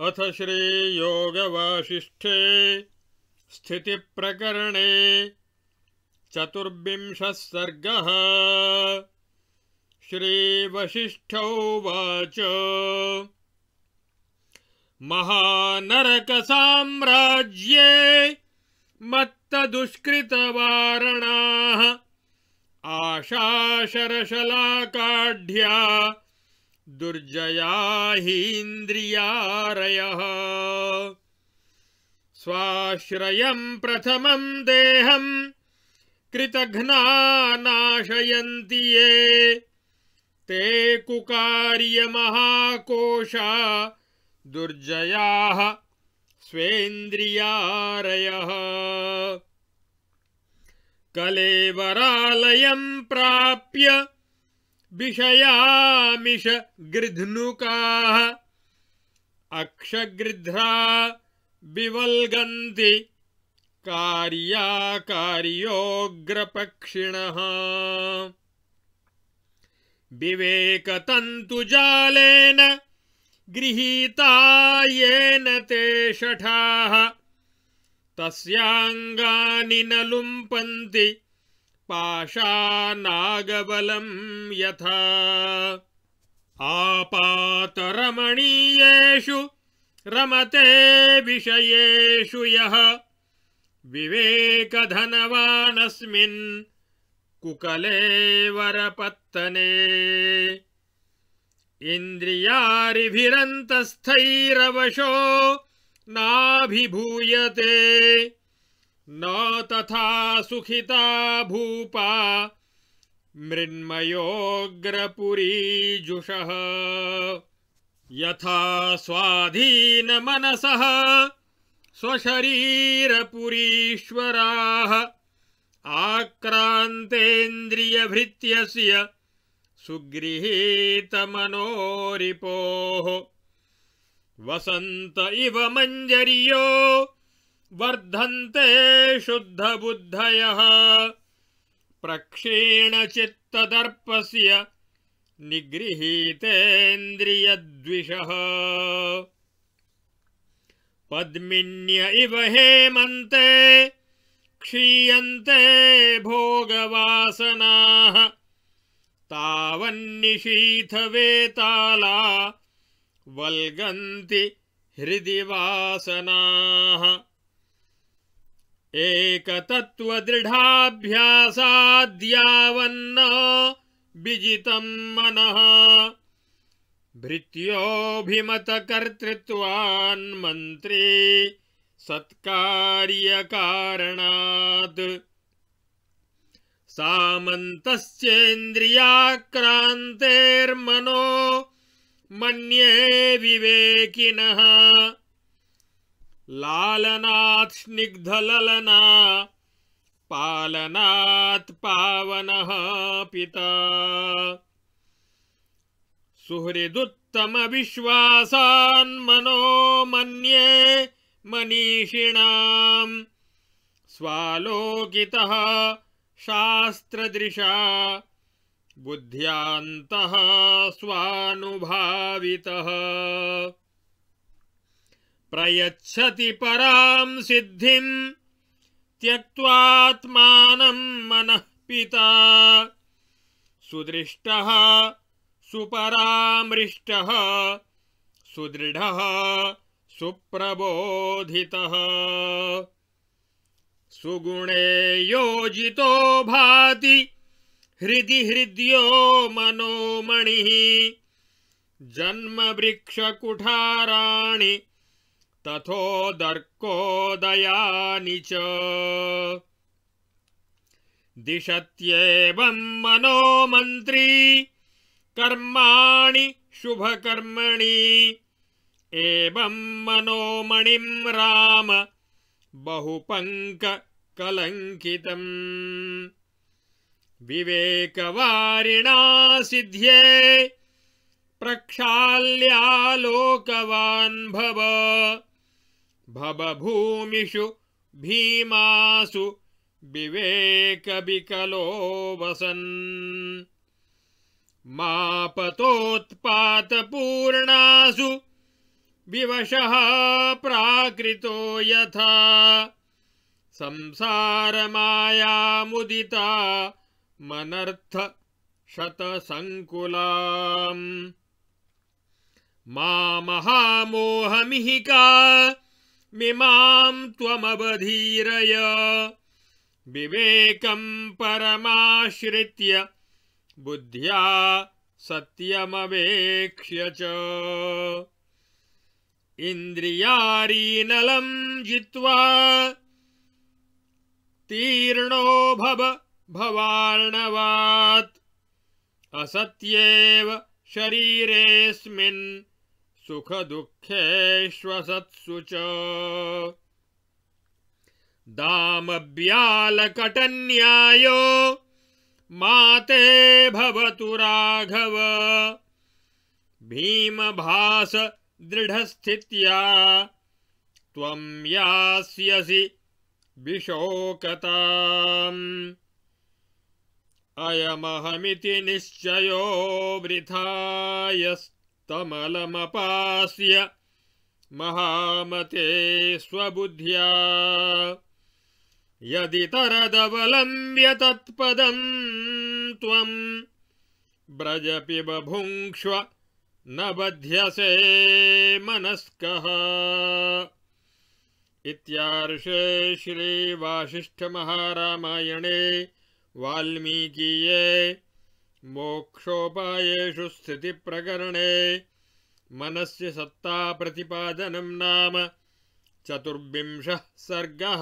अथ श्रीयोगवासिष्ठे स्थितिप्रकरणे चतुर्विंशः सर्गः। श्रीवसिष्ठौवाच महानरकसाम्राज्ये मत्तदुष्कृतवारणाः। आशाशरशलाकाढ्या दुर्जया हीन्द्रियारयः स्वाश्रयम् प्रथमम् देहम् कृतघ्ना ये। ते कुकार्यमहाकोशा दुर्जयाः स्वेन्द्रियारयः। कलेवरालयम् प्राप्य विषयामिष गृध्नुकाः। अक्षगृध्रा विवल्गन्ति कार्याकार्योऽग्रपक्षिणः विवेकतन्तुजालेन गृहीता येन ते शठाः। तस्याङ्गानि न लुम्पन्ति पाशानागबलम् यथा। आपातरमणीयेषु रमते विषयेषु यः। विवेकधनवानस्मिन् कुकले वरपत्तने इन्द्रियारिभिरन्तस्थैरवशो नाभिभूयते न तथा सुखिता भूपा मृन्मयोऽग्रपुरीजुषः यथा स्वाधीनमनसः स्वशरीरपुरीश्वराः आक्रान्तेन्द्रियभृत्यस्य सुगृहीतमनोरिपोः। वसन्त इव मञ्जर्यो वर्धन्ते शुद्धबुद्धयः। प्रक्षीणचित्तदर्पस्य निगृहीतेन्द्रियद्विषः। पद्मिन्य इव हेमन्ते क्षीयन्ते भोगवासनाः। तावन्निशीथवेताला वल्गन्ति हृदि वासनाः एकतत्त्वदृढाभ्यासाद्यावन्न विजितं मनः। भृत्योऽभिमतकर्तृत्वान्मन्त्री सत्कार्यकारणात्। सामन्तस्येन्द्रियाक्रान्तेर्मनो मन्ये विवेकिनः। लालनात् स्निग्धललना पालनात् पावनः पिता। सुहृदुत्तमविश्वासान्मनो मन्ये मनीषिणाम् स्वालोकितः शास्त्रदृशा बुद्ध्यान्तः स्वानुभावितः। प्रयच्छति परां सिद्धिम् त्यक्त्वात्मानं मनः पिता। सुदृष्टः, सुपरामृष्टः, सुदृढः, सुप्रबोधितः। सुगुणे योजितो भाति, हृदि हृद्यो मनोमणिः। जन्मवृक्षकुठाराणि तथोदर्कोदयानि च। दिशत्येवं मनोमन्त्री कर्माणि शुभकर्मणि। एवं मनोमणिं राम बहुपङ्ककलङ्कितम् विवेकवारिणा सिद्ध्ये प्रक्षाल्यालोकवान् भव भवभूमिषु भीमासु विवेकविकलो वसन् मापतोत्पातपूर्णासु विवशः प्राकृतो यथा। संसारमायामुदिता मनर्थ शतसङ्कुलाम् मा महामोहमिहिका मिमाम् त्वमवधीरय। विवेकम् परमाश्रित्य बुद्ध्या सत्यमवेक्ष्य च। इन्द्रियारीनलम् जित्वा तीर्णो भव भवार्णवात्। असत्येव शरीरेऽस्मिन् सुखदुःखेष्वसत्सु च। दामव्यालकटन्यायो माते भवतु राघव। भीमभास दृढस्थित्या त्वं यास्यसि विशोकताम्। अयमहमिति निश्चयो वृथायस्तमलमपास्य महामते स्वबुद्ध्या। यदि तरदवलम्ब्य तत्पदम् त्वम् व्रजपि बभुङ्क्ष्व न बध्यसे मनस्कः। इत्यार्षे श्रीवासिष्ठमहारामायणे वाल्मीकीये मोक्षोपायेषु स्थितिप्रकरणे। मनस्य सत्ताप्रतिपादनं नाम चतुर्विंशः सर्गः।